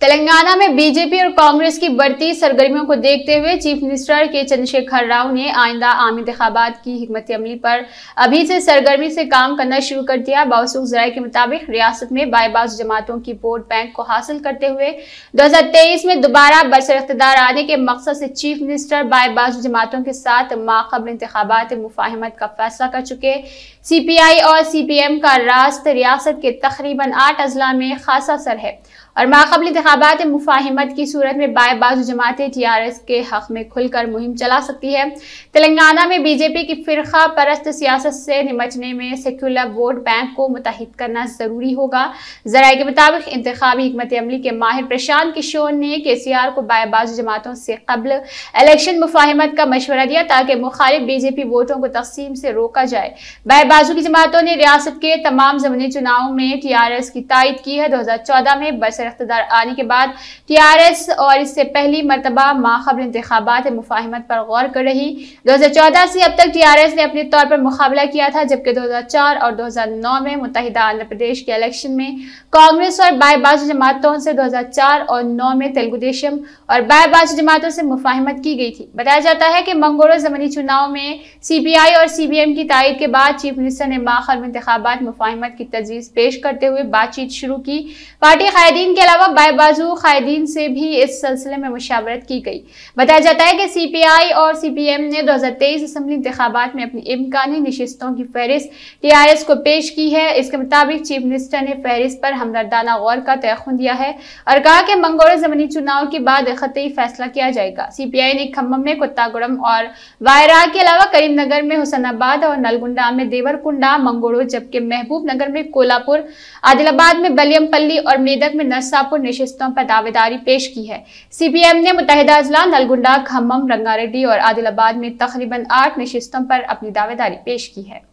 तेलंगाना में बीजेपी और कांग्रेस की बढ़ती सरगर्मियों को देखते हुए चीफ मिनिस्टर के चंद्रशेखर राव ने आइंदा आम इंतबात की हमत अमली पर अभी से सरगर्मी से काम करना शुरू कर दिया। बावसूख जराये के मुताबिक रियासत में बाएबाज जमातों की वोट बैंक को हासिल करते हुए 2023 में दोबारा बरसर इकतदार आने के मकसद से चीफ मिनिस्टर बाएबाज जमातों के साथ माकबल इंतबात मुफाहमत का फैसला कर चुके। सी पी आई और सी पी एम का रास्त रियासत के तकरीबन आठ अजला में खासा सर है और माकबल इंतबात मुफाहमत की सूरत में बाए बाजू जमातें एस के हक में खुलकर मुहिम चला सकती है। तेलंगाना में बीजेपी की फिरका परस्त सियासत से निमटने में सेक्युलर वोट बैंक को मुतहद करना ज़रूरी होगा। जराये के मुताबिक इंतबी हमत अमली के माहिर प्रशांत किशोर ने के सी आर को बाए बाजू जमातों से कबल इलेक्शन मुफाहमत का मशवरा दिया ताकि मुखालिफ बीजेपी वोटों को तकसीम से रोका जाए। बाए बाजू की जमातों ने रियासत के तमाम जमनी चुनाव में टी आर एस की तायद की है। दो हज़ार चौदह में बस सर इकतदार आने के बाद टीआरएस और इससे पहली मरतबा माखबल इंतबात मुफाहमत पर गौर कर रही। 2014 से अब तक टीआरएस ने अपने तौर पर मुकाबला किया था, जबकि 2004 और 2009 में मुतहदा आंध्र प्रदेश के इलेक्शन में कांग्रेस और बाएँ बाजू जमातों से 2004 और 9 में तेलुगु देशम और बाएँ बाजू जमातों से मुफाहमत की गई थी। बताया जाता है कि मंगोलो जमनी चुनाव में सीपीआई और सीबीएम की तायद के बाद चीफ मिनिस्टर ने माखल इंतबात मुफाहमत की तजवीज़ पेश करते हुए बातचीत शुरू की। पार्टी कायदीन के अलावा बाएँ बाजू कायदीन से भी इस सिलसिले में मुशावरत की गई। बताया जाता है कि सीपीआई और सीपीएम ने 2023 असम्बली इंतबात में अपनी इम्कानी नशस्तों की फहरिस्त टीआरएस को पेश की है। इसके मुताबिक चीफ मिनिस्टर ने फहरिस्त पर हमदर्दाना गौर का तयन दिया है और कहा कि मंगोर जमनी चुनाव के बाद खतई फैसला किया जाएगा। सीपीआई ने खम्भम में कुत्तागुड़म और वायरा के अलावा करीमनगर में हुसनाबाद और नलगुंडा में देवरकुंडा मंगोड़ो जबकि महबूब नगर में कोलापुर आदिलाबाद में बलियमपल्ली और मेदक में नरसापुर नशस्तों पर दावेदारी पेश की है। सीपीएम ने मुतहदा अजला नलगुंडा, खम्मम, रंगारेड्डी और आदिलाबाद में तकरीबन आठ नशस्तों पर अपनी दावेदारी पेश की है।